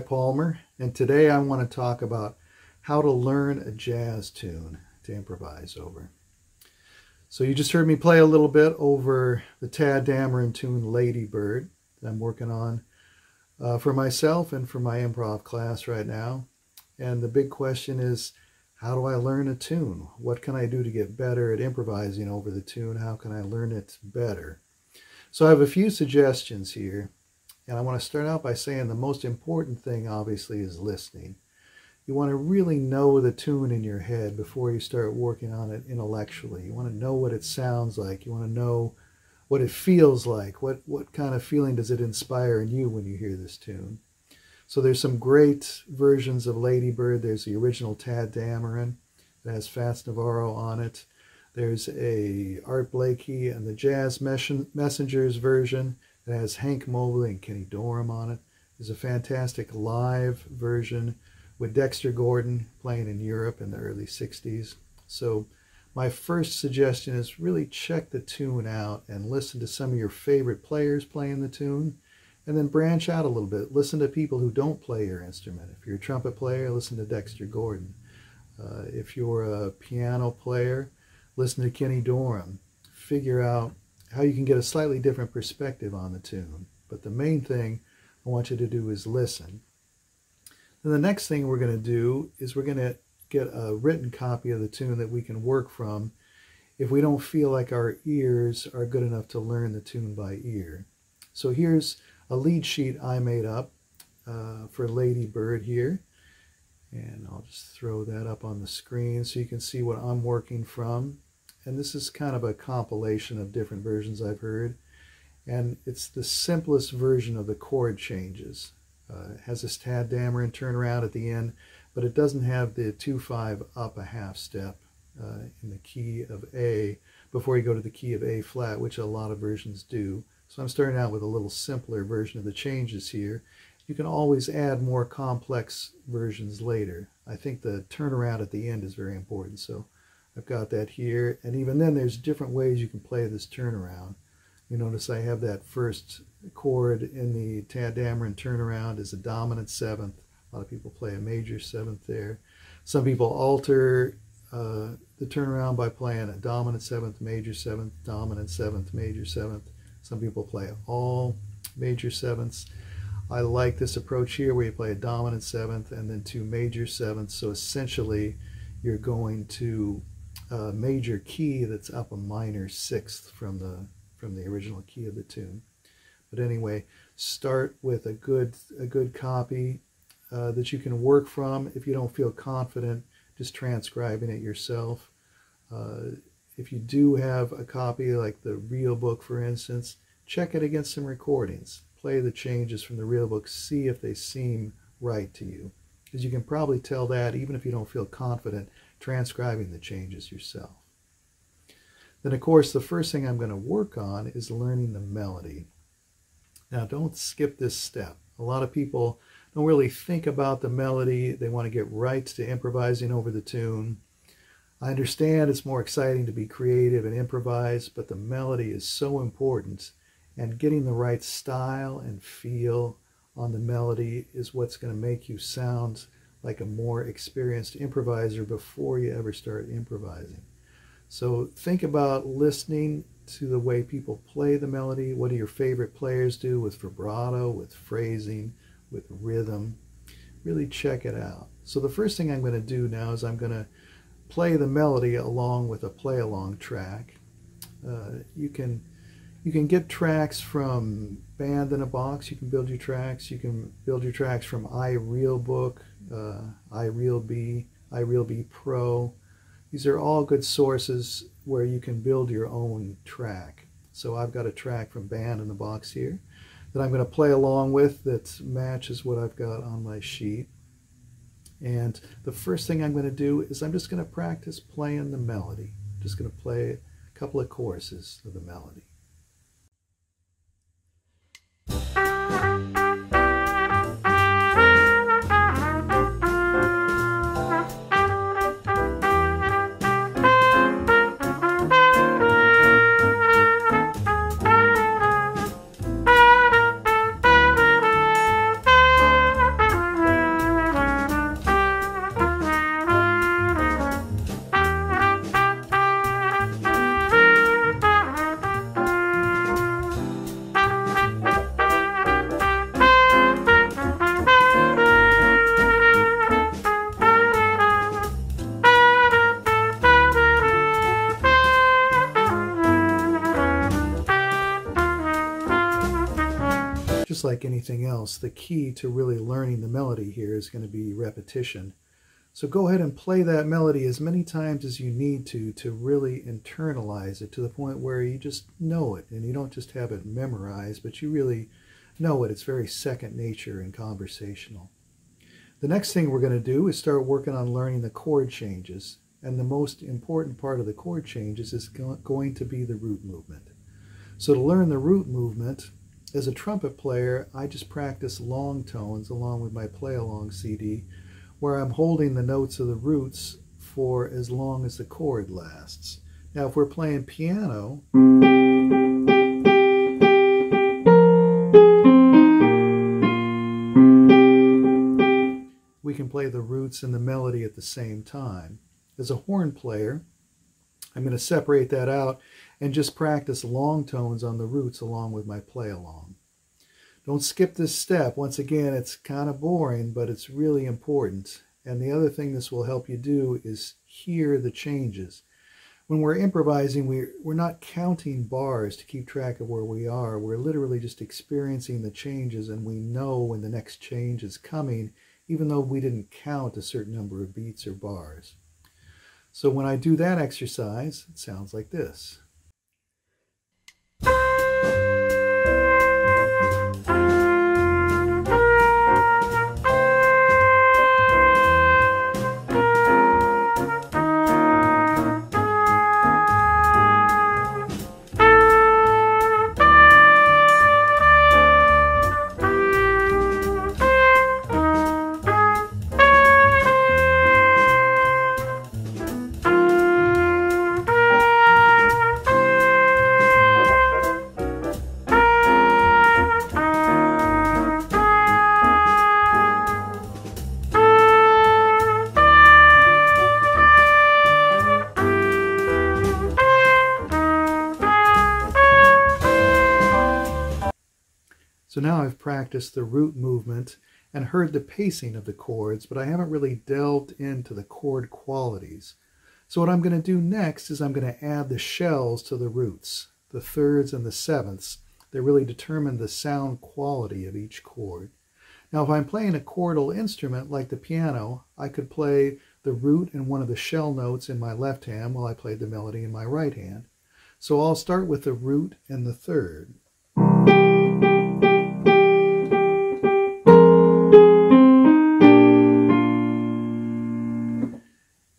Palmer and today I want to talk about how to learn a jazz tune to improvise over. So you just heard me play a little bit over the Tadd Dameron tune Lady Bird that I'm working on uh, for myself and for my improv class right now. And the big question is, how do I learn a tune? What can I do to get better at improvising over the tune? How can I learn it better? So I have a few suggestions here and I want to start out by saying the most important thing, obviously, is listening. You want to really know the tune in your head before you start working on it intellectually. You want to know what it sounds like. You want to know what it feels like. What, what kind of feeling does it inspire in you when you hear this tune? So there's some great versions of Lady Bird. There's the original Tadd Dameron that has Fats Navarro on it. There's a Art Blakey and the Jazz Messengers version it has Hank Mobley and Kenny Dorham on it. There's a fantastic live version with Dexter Gordon playing in Europe in the early 60s. So my first suggestion is really check the tune out and listen to some of your favorite players playing the tune and then branch out a little bit. Listen to people who don't play your instrument. If you're a trumpet player, listen to Dexter Gordon. Uh, if you're a piano player, listen to Kenny Dorham. Figure out how you can get a slightly different perspective on the tune. But the main thing I want you to do is listen. Then the next thing we're going to do is we're going to get a written copy of the tune that we can work from if we don't feel like our ears are good enough to learn the tune by ear. So here's a lead sheet I made up uh, for Lady Bird here. And I'll just throw that up on the screen so you can see what I'm working from and this is kind of a compilation of different versions I've heard. And it's the simplest version of the chord changes. Uh, it has this Tadd Dameron turnaround at the end, but it doesn't have the 2-5 up a half step uh, in the key of A before you go to the key of A flat, which a lot of versions do. So I'm starting out with a little simpler version of the changes here. You can always add more complex versions later. I think the turnaround at the end is very important. So I've got that here. And even then, there's different ways you can play this turnaround. You notice I have that first chord in the Tadd Dameron turnaround is a dominant seventh. A lot of people play a major seventh there. Some people alter uh, the turnaround by playing a dominant seventh, major seventh, dominant seventh, major seventh. Some people play all major sevenths. I like this approach here where you play a dominant seventh and then two major sevenths. So essentially, you're going to a major key that's up a minor sixth from the from the original key of the tune. But anyway, start with a good a good copy uh, that you can work from. If you don't feel confident, just transcribing it yourself. Uh, if you do have a copy like the real book, for instance, check it against some recordings. Play the changes from the real book. See if they seem right to you. Because you can probably tell that even if you don't feel confident transcribing the changes yourself. Then, of course, the first thing I'm going to work on is learning the melody. Now, don't skip this step. A lot of people don't really think about the melody. They want to get right to improvising over the tune. I understand it's more exciting to be creative and improvise, but the melody is so important, and getting the right style and feel on the melody is what's going to make you sound like a more experienced improviser before you ever start improvising. So think about listening to the way people play the melody. What do your favorite players do with vibrato, with phrasing, with rhythm? Really check it out. So the first thing I'm going to do now is I'm going to play the melody along with a play along track. Uh, you can you can get tracks from Band in a Box. You can build your tracks. You can build your tracks from iRealBook, uh, iRealB, iRealB Pro. These are all good sources where you can build your own track. So I've got a track from Band in the Box here that I'm going to play along with that matches what I've got on my sheet. And the first thing I'm going to do is I'm just going to practice playing the melody. I'm just going to play a couple of choruses of the melody. Like anything else, the key to really learning the melody here is going to be repetition. So go ahead and play that melody as many times as you need to to really internalize it to the point where you just know it and you don't just have it memorized, but you really know it. It's very second nature and conversational. The next thing we're going to do is start working on learning the chord changes. And the most important part of the chord changes is going to be the root movement. So to learn the root movement, as a trumpet player, I just practice long tones along with my play along CD, where I'm holding the notes of the roots for as long as the chord lasts. Now, if we're playing piano, we can play the roots and the melody at the same time. As a horn player, I'm going to separate that out and just practice long tones on the roots along with my play along. Don't skip this step. Once again, it's kind of boring, but it's really important. And the other thing this will help you do is hear the changes. When we're improvising, we're, we're not counting bars to keep track of where we are. We're literally just experiencing the changes and we know when the next change is coming, even though we didn't count a certain number of beats or bars. So when I do that exercise, it sounds like this. So now I've practiced the root movement and heard the pacing of the chords, but I haven't really delved into the chord qualities. So what I'm going to do next is I'm going to add the shells to the roots, the thirds and the sevenths, that really determine the sound quality of each chord. Now if I'm playing a chordal instrument like the piano, I could play the root and one of the shell notes in my left hand while I played the melody in my right hand. So I'll start with the root and the third.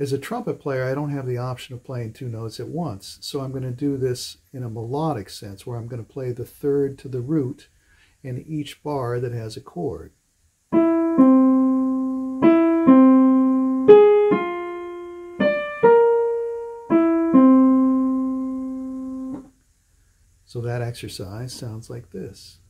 As a trumpet player, I don't have the option of playing two notes at once, so I'm going to do this in a melodic sense, where I'm going to play the third to the root in each bar that has a chord. So that exercise sounds like this.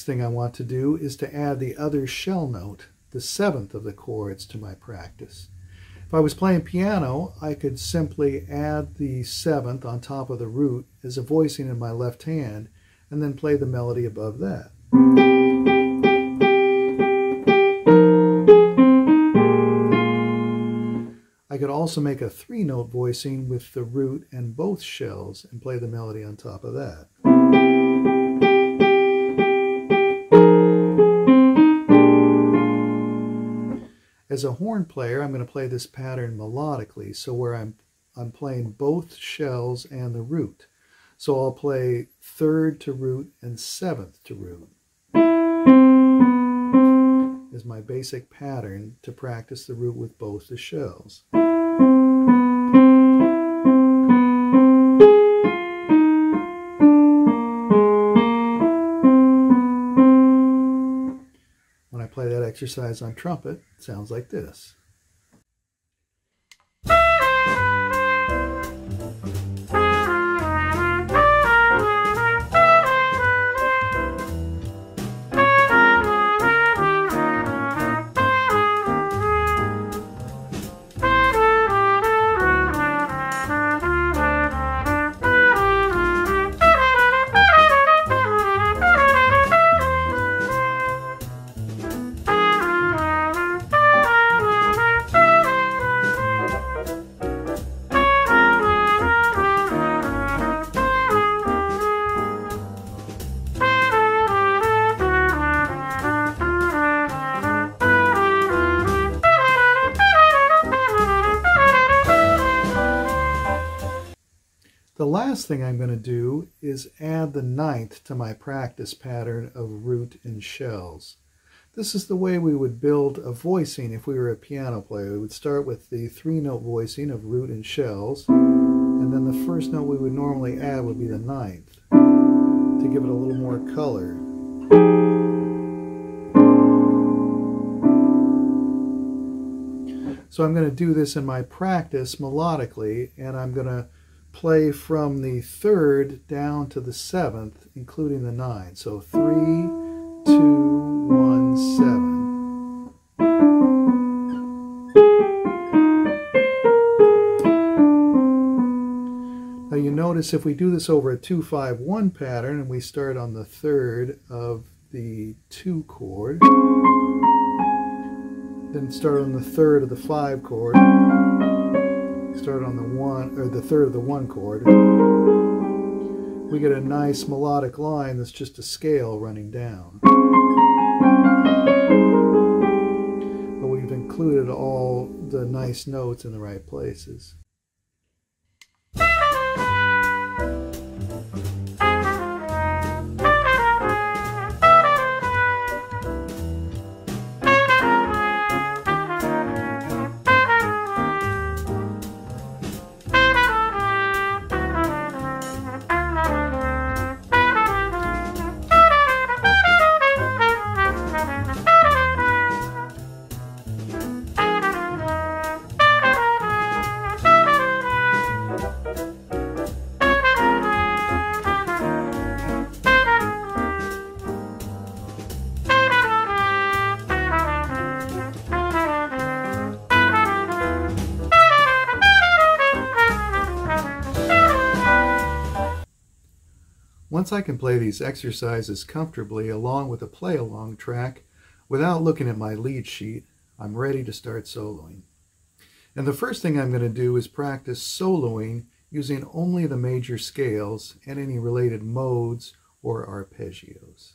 Next thing I want to do is to add the other shell note, the seventh of the chords, to my practice. If I was playing piano, I could simply add the seventh on top of the root as a voicing in my left hand, and then play the melody above that. I could also make a three-note voicing with the root and both shells and play the melody on top of that. As a horn player, I'm going to play this pattern melodically, so where I'm, I'm playing both shells and the root. So I'll play third to root and seventh to root is my basic pattern to practice the root with both the shells. Exercise on trumpet sounds like this. Last thing I'm going to do is add the ninth to my practice pattern of root and shells. This is the way we would build a voicing if we were a piano player. We would start with the three-note voicing of root and shells, and then the first note we would normally add would be the ninth to give it a little more color. So I'm going to do this in my practice melodically, and I'm going to play from the third down to the seventh, including the nine. So three, two, one, seven. Now you notice if we do this over a 2-5-1 pattern and we start on the third of the 2 chord, then start on the third of the 5 chord, start on the one or the third of the one chord, we get a nice melodic line that's just a scale running down. But we've included all the nice notes in the right places. Once I can play these exercises comfortably along with a play-along track without looking at my lead sheet, I'm ready to start soloing. And the first thing I'm going to do is practice soloing using only the major scales and any related modes or arpeggios.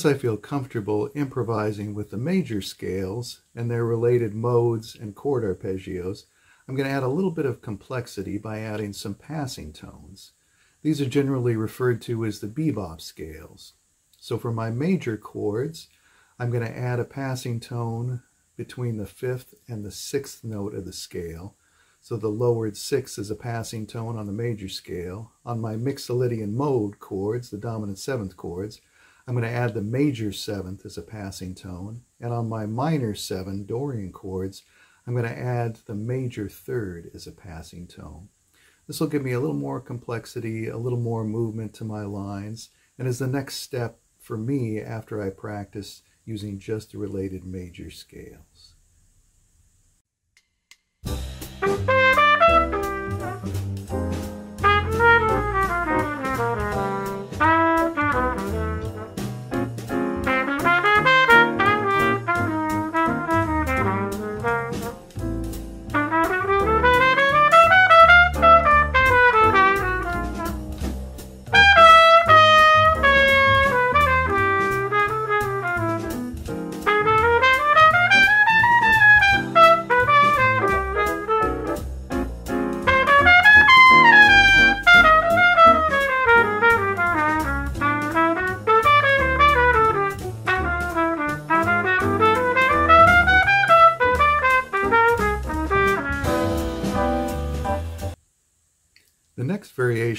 Once I feel comfortable improvising with the major scales and their related modes and chord arpeggios, I'm going to add a little bit of complexity by adding some passing tones. These are generally referred to as the bebop scales. So for my major chords, I'm going to add a passing tone between the fifth and the sixth note of the scale. So the lowered sixth is a passing tone on the major scale. On my Mixolydian mode chords, the dominant seventh chords, I'm going to add the major seventh as a passing tone. And on my minor seven Dorian chords, I'm going to add the major third as a passing tone. This will give me a little more complexity, a little more movement to my lines, and is the next step for me after I practice using just the related major scales.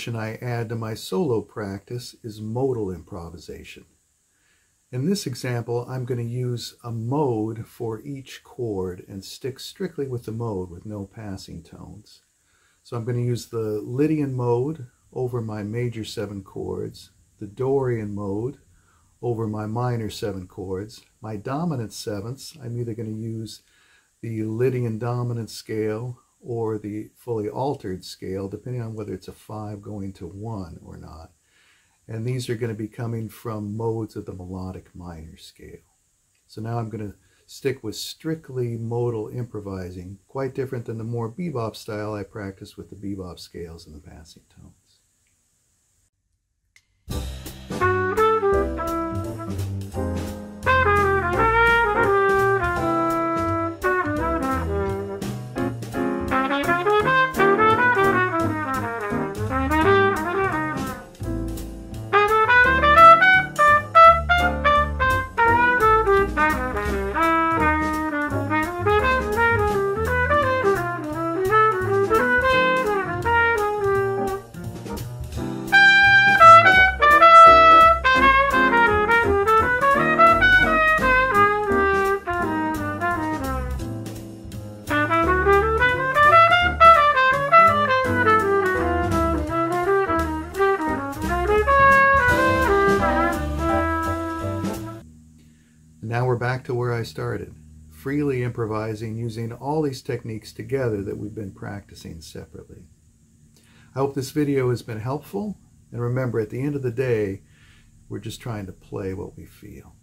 I add to my solo practice is modal improvisation. In this example, I'm going to use a mode for each chord and stick strictly with the mode with no passing tones. So I'm going to use the Lydian mode over my major seven chords, the Dorian mode over my minor seven chords. My dominant sevenths, I'm either going to use the Lydian dominant scale or the fully altered scale, depending on whether it's a 5 going to 1 or not. And these are going to be coming from modes of the melodic minor scale. So now I'm going to stick with strictly modal improvising, quite different than the more bebop style I practice with the bebop scales and the passing tones. Now we're back to where I started, freely improvising using all these techniques together that we've been practicing separately. I hope this video has been helpful, and remember, at the end of the day, we're just trying to play what we feel.